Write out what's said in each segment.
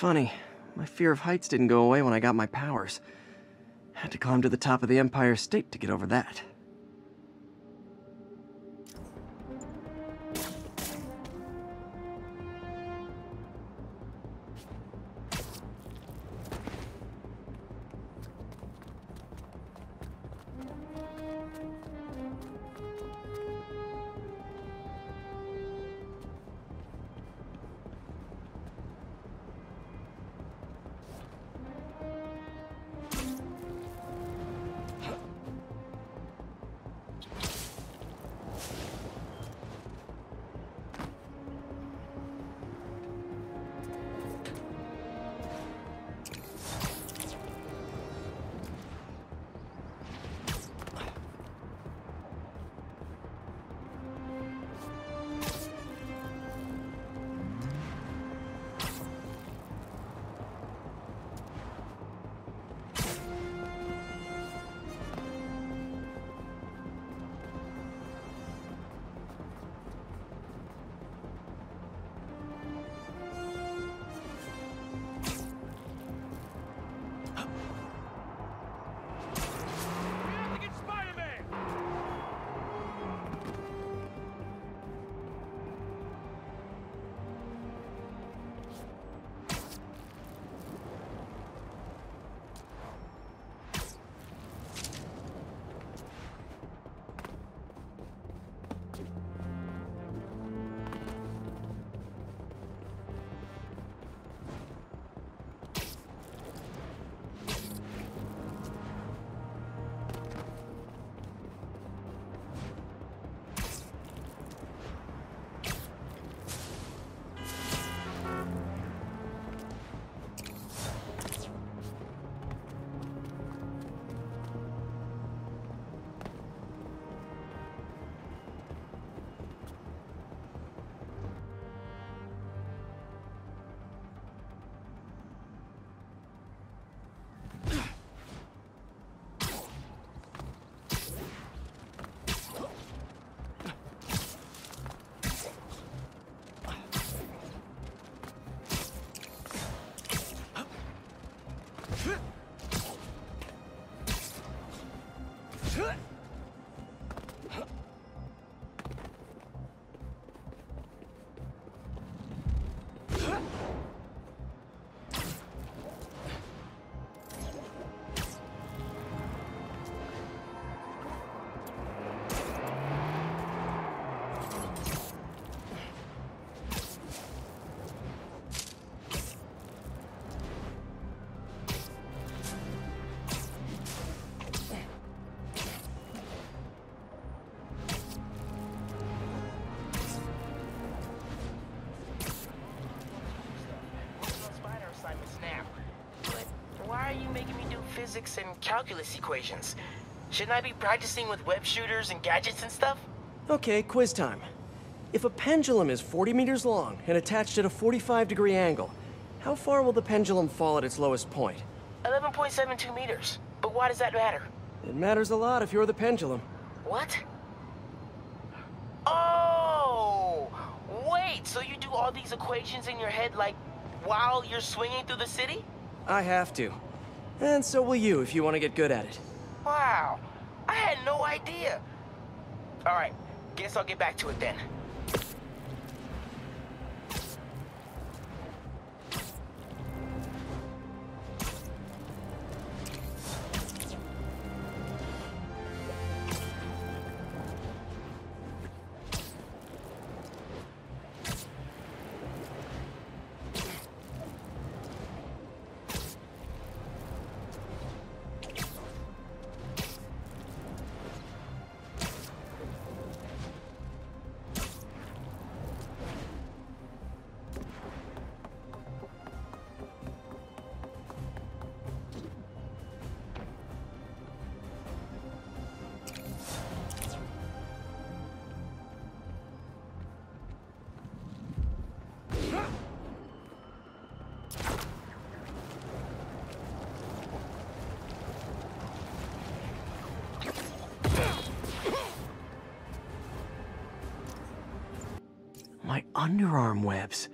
Funny, my fear of heights didn't go away when I got my powers. Had to climb to the top of the Empire State to get over that. Physics and calculus equations? Shouldn't I be practicing with web shooters and gadgets and stuff? Okay, quiz time. If a pendulum is 40 meters long and attached at a 45 degree angle, how far will the pendulum fall at its lowest point? 11.72 meters. But why does that matter? It matters a lot if you're the pendulum. What? Oh! Wait, so you do all these equations in your head like while you're swinging through the city? I have to. And so will you if you want to get good at it. Wow, I had no idea. All right, guess I'll get back to it then. My underarm webs.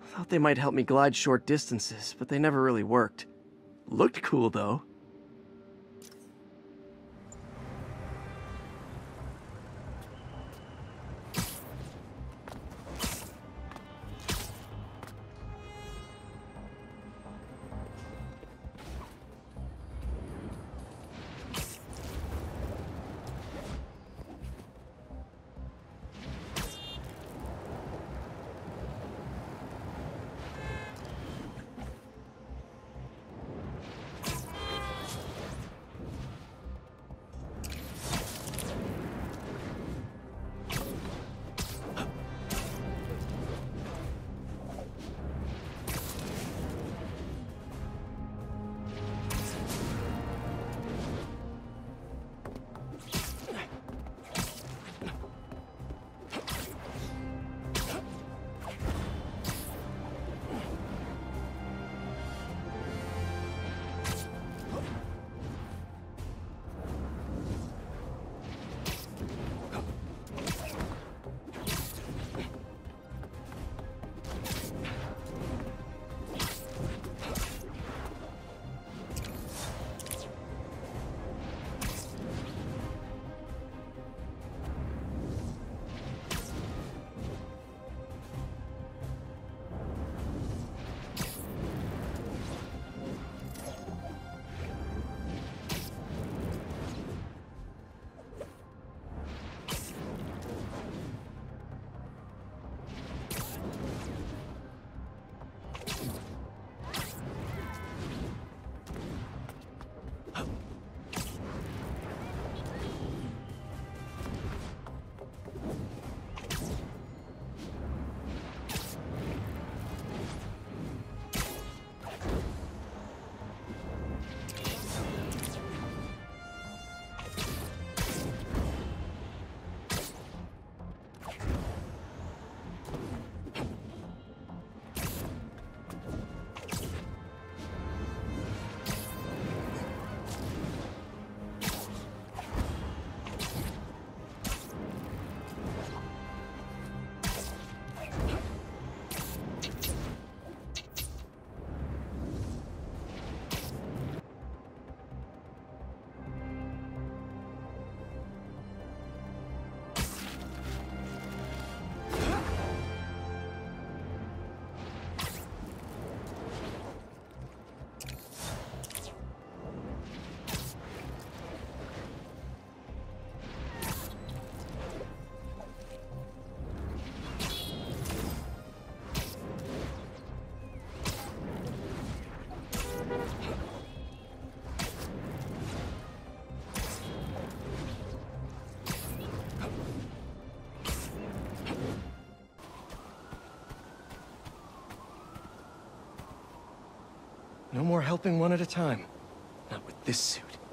Thought they might help me glide short distances, but they never really worked. Looked cool, though. No more helping one at a time. Not with this suit.